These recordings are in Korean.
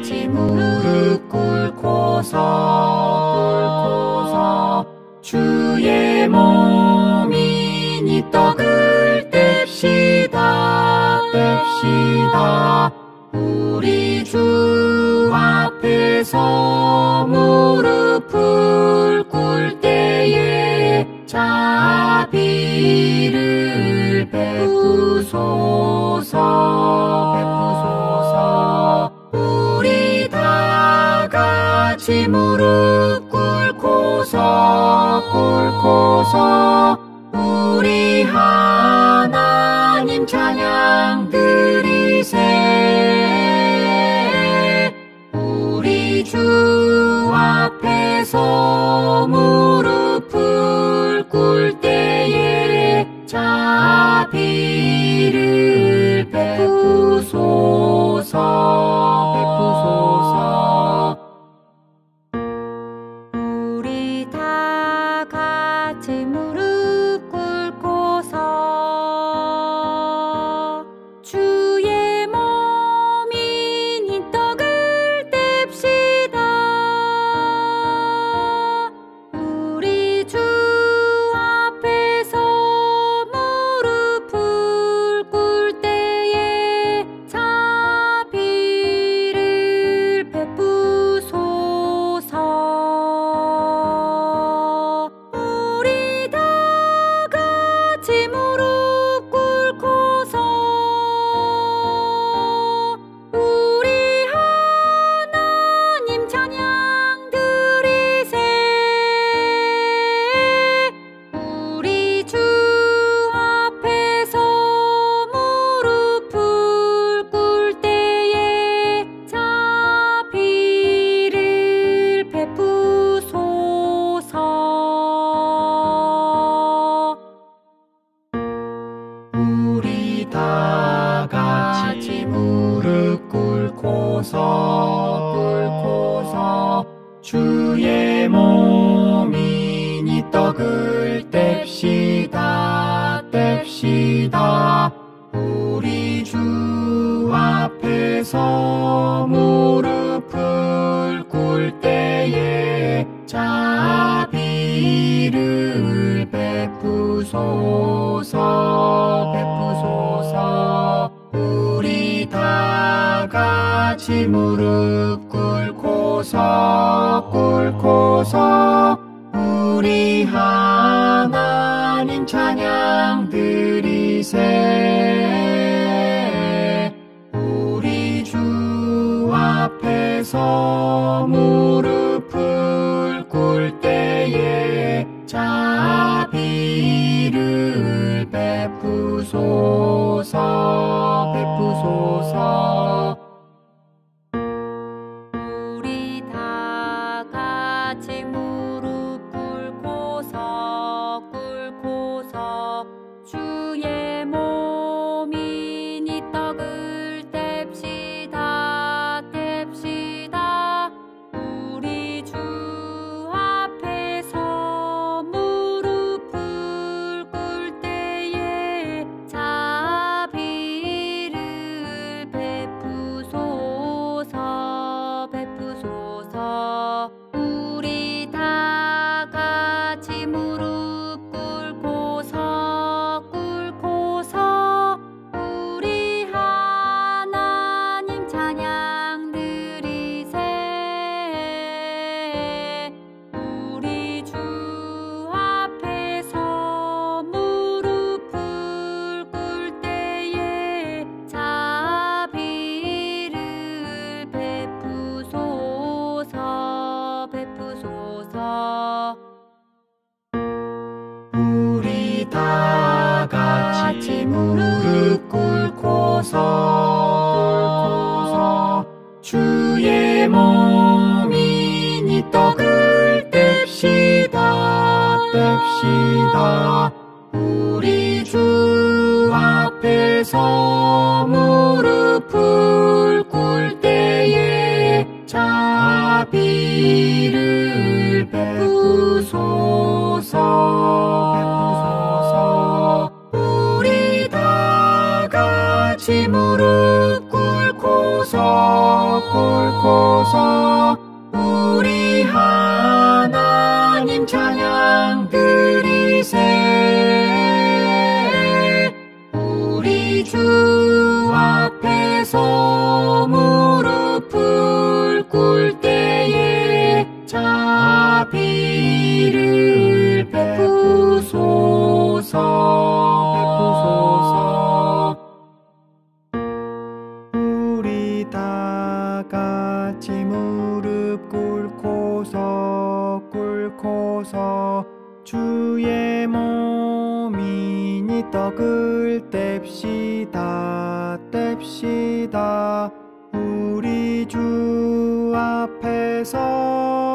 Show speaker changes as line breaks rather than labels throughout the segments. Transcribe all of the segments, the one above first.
같이 무릎 꿇고서 주의 몸이니 떡을 뗍시다. 뗍시다. 우리 주 앞에서 무릎을 꿇 때에 자비를 베푸소서 같이 무릎 꿇고서 꿇고서
뗍시다
뗍시다. 우리 주 앞에서 무릎을 꿇 때에 자비를 베푸소서 베푸소서. 우리 다 같이 무릎 꿇고서 꿇고서 우리 하나 님 찬양 드리세 우리 주 앞에서 무
주 뗍시다. 우리 주 앞에서 무릎을 꿇 때에 자비를 베푸소서. 우리 다 같이 무릎 꿇고서 꿇고서
다 같이 무릎 꿇고서 꿇고서 주의 몸이니 떡을 뗍시다 뗍시다. 우리 주 앞에서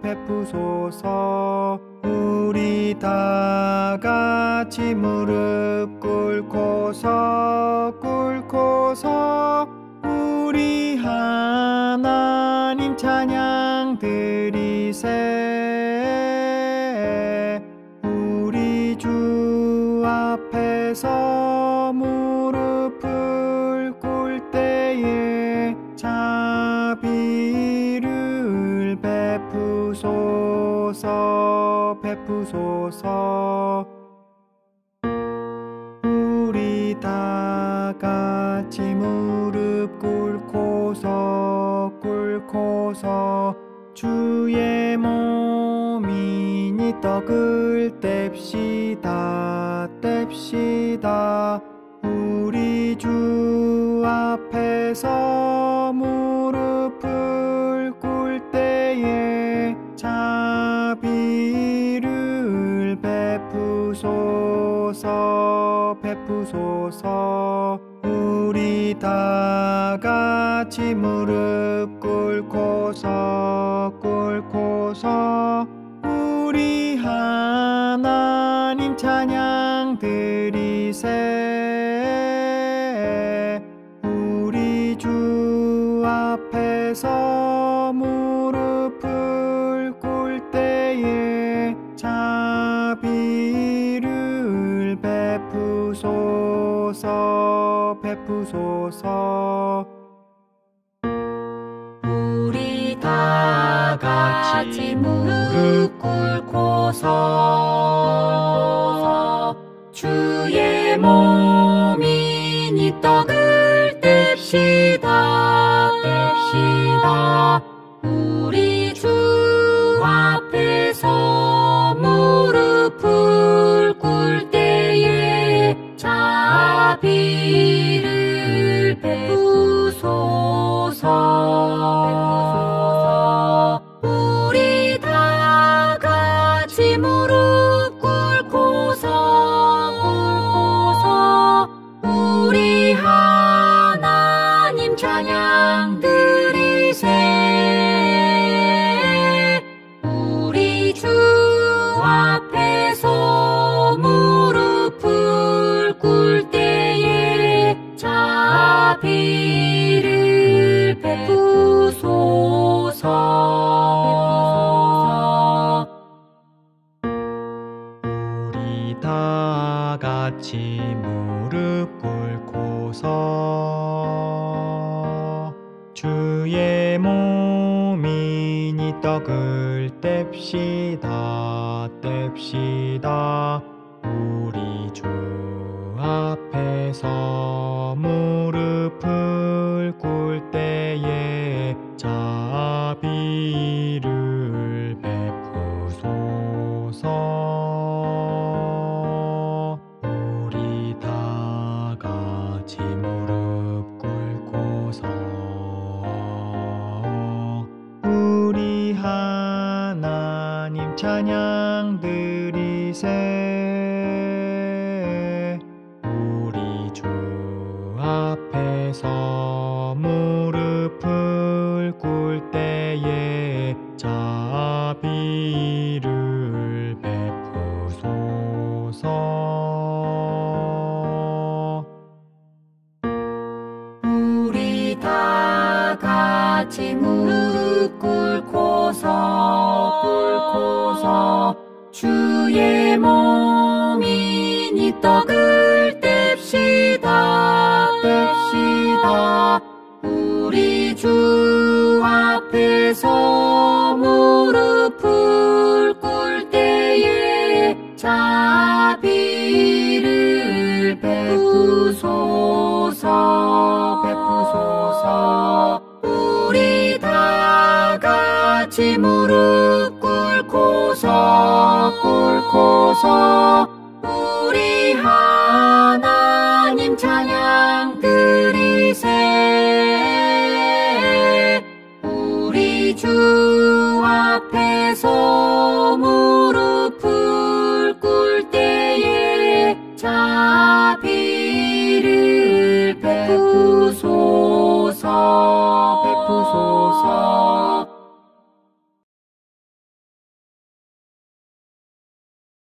베푸소서. 우리 다 같이 무릎 꿇고서 꿇고서 우리 하나님 찬양 드리세 베푸소서. 우리 다 같이 무릎 꿇고서 꿇고서 주의 몸이니 떡을 뗍시다 뗍시다. 우리 주 앞에서 베푸소서. 우리 다 같이 무릎 꿇고서 꿇고서 우리 베푸소서 베푸소서. 우리 다 같이 무릎 꿇고서 주의 몸이니 떡을 뗍시다 비를 베푸소서. 우리 다 같이 무릎 꿇고서 주의 몸이니 떡을 뗍시다 뗍시다. 우리 주 앞에서
주의 몸이니 떡을 뗍시다. 뗍시다. 우리 주와 주 앞에서 무릎을 꿇을 때에 자비를 베푸소서.